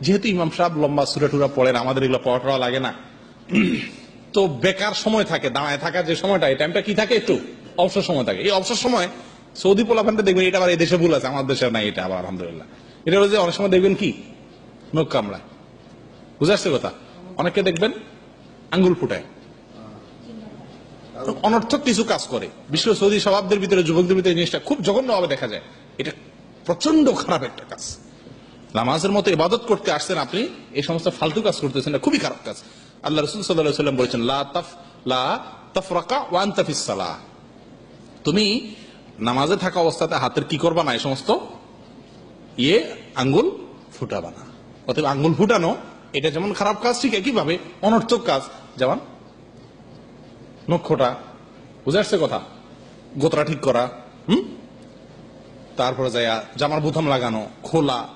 যেহেতু ইমাম সাহেব লম্বা সুরে টুরা পড়েন, আমাদের এগুলো পড়া লাগে না। তো বেকার সময় থাকে, দাঁড়ায় থাকার যে সময়টা, এই টাইমটা কি থাকে একটু? অবসর সময় থাকে। এই অবসর সময় সৌদি পোলাফানটা দেখবেন এটা আবার এই দেশে ভুল আছে, আমাদের দেশে নাই এটা আবার, আলহামদুলিল্লাহ। এটা যে অনেক সময় দেখবেন কি? নখ কামড়ায় বুঝে আসছে কথা? অনেকে দেখবেন আঙ্গুল ফুটায়। অনর্থক কিছু কাজ করে। বিশ্ব সৌদি স্বভাবদের ভিতরে, যুবকদের ভিতরে জিনিসটা খুব জঘন্যভাবে দেখা যায়। এটা প্রচণ্ড খারাপ একটা কাজ। নামাজের মতো ইবাদত করতে আসছেন আপনি, এই সমস্ত ফালতু কাজ করতেছেন এটা খুবই খারাপ কাজ। আল্লাহ রসুল সাল্লাহ সাল্লাম বলেছেন, লা তাফ, লা তাফরাকা ওয়ান তাফিস সালাহ। তুমি নামাজে থাকা অবস্থাতে হাতের কি করবা না, এই সমস্ত? ইয়ে আঙ্গুল ফুটাবা না। অতএব আঙ্গুল ফুটানো, এটা যেমন খারাপ কাজ, ঠিক একইভাবে অনর্থক কাজ। যেমন নক্ষটা, বুঝে আসছে কথা? গোতরা ঠিক করা, হুম? তারপরে যায় জামার বুথাম লাগানো, খোলা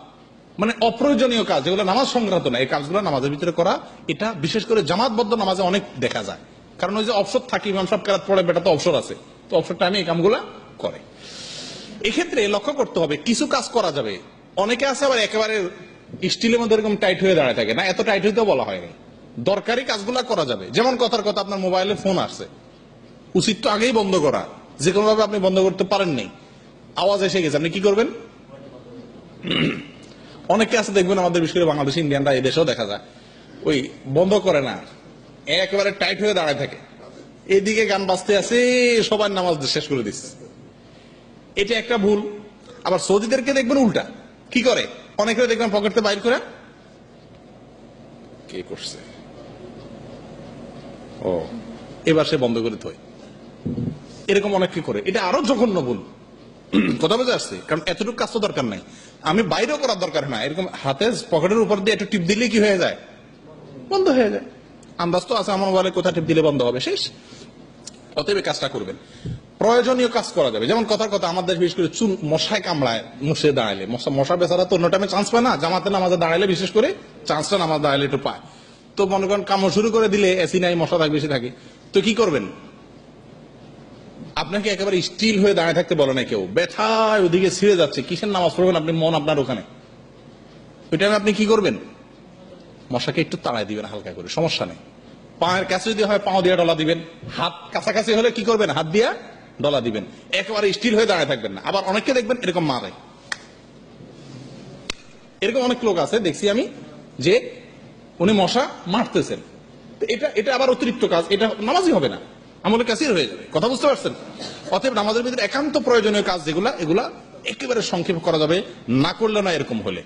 মানে অপ্রয়োজনীয় কাজ যেগুলো নামাজ সংক্রান্ত না, এই কাজগুলো নামাজের ভিতরে করা, এটা বিশেষ করে জামাতবদ্ধ নামাজে অনেক দেখা যায়। কারণ ওই যে অবসর থাকে, ইমাম সব কারাত পড়ে, বেটা তো অবসর আছে, তো অবসর টাইমে এই কামগুলা করে। এক্ষেত্রে লক্ষ্য করতে হবে, কিছু কাজ করা যাবে। অনেকে আছে আবার একেবারে স্টিলের মধ্যে এরকম টাইট হয়ে দাঁড়ায় থাকে, না? এত টাইট হইতেও বলা হয়নি দরকারি কাজগুলা করা যাবে। যেমন কথার কথা, আপনার মোবাইলে ফোন আসছে। উচিত তো আগেই বন্ধ করা। যে কোনো ভাবে আপনি বন্ধ করতে পারেন নাই। আওয়াজ এসে গেছে, আপনি কি করবেন? অনেকে আছে, দেখবেন আমাদের বিশেষ করে বাংলাদেশ ইন্ডিয়ানরা এই দেশেও দেখা যায়, ওই বন্ধ করে না, একেবারে টাইট হয়ে দাঁড়ায় থাকে। এদিকে গান বাজতে আছে, সবার নামাজ শেষ করে দিচ্ছে। এটা একটা ভুল। আবার সৌদিদেরকে দেখবেন উল্টা, কি করে? অনেকে দেখবেন পকেটে বাইর করে। কে করছে? ও, এবার সে বন্ধ করে থই এরকম অনেকে করে। এটা আরও জঘন্য ভুল। কথা বোঝা আসছে? কারণ এতটুকু কাজ তো দরকার নাই। আমি বাইরেও করার দরকার না। এরকম হাতে পকেটের উপর দিয়ে একটু টিপ দিলে কি হয়ে যায়? বন্ধ হয়ে যায়। আন্দাজ তো আছে আমার মোবাইলে কোথায় টিপ দিলে বন্ধ হবে শেষ। অতএব কাজটা করবেন। প্রয়োজনীয় কাজ করা যাবে। যেমন কথার কথা আমাদের বিশেষ করে চুন মশায় কামড়ায় মুছে দাঁড়াইলে। মশা বেচারা তো অন্য টাইমে চান্স পায় না। জামাতে নামাজে দাঁড়াইলে বিশেষ করে চান্সটা নামাজ দাঁড়াইলে একটু পায়। তো মনে করেন কামড় শুরু করে দিলে এসি নাই মশা থাকে বেশি থাকে। তো কি করবেন? আপনাকে একেবারে স্টিল হয়ে দাঁড়িয়ে থাকতে বলে না কেউ। ব্যথায় ওদিকে ছিঁড়ে যাচ্ছে। কিসের নামাজ পড়বেন আপনি? মন আপনার ওখানে। ওই টাইমে আপনি কি করবেন? মশাকে একটু তাড়াই দিবেন হালকা করে, সমস্যা নেই। পায়ের কাছে যদি হয় পাও দিয়ে ডলা দিবেন। হাত কাছাকাছি হলে কি করবেন? হাত দিয়া ডলা দিবেন। একেবারে স্টিল হয়ে দাঁড়িয়ে থাকবেন না। আবার অনেককে দেখবেন এরকম মারে। এরকম অনেক লোক আছে, দেখছি আমি, যে উনি মশা মারতেছেন। এটা এটা আবার অতিরিক্ত কাজ। এটা নামাজই হবে না। আমলের কাসির হয়ে যাবে। কথা বুঝতে পারছেন? অতএব নামাজের ভিতরে একান্ত প্রয়োজনীয় কাজ যেগুলা, এগুলা একেবারে সংক্ষেপ করা যাবে। না করলে না এরকম হলে।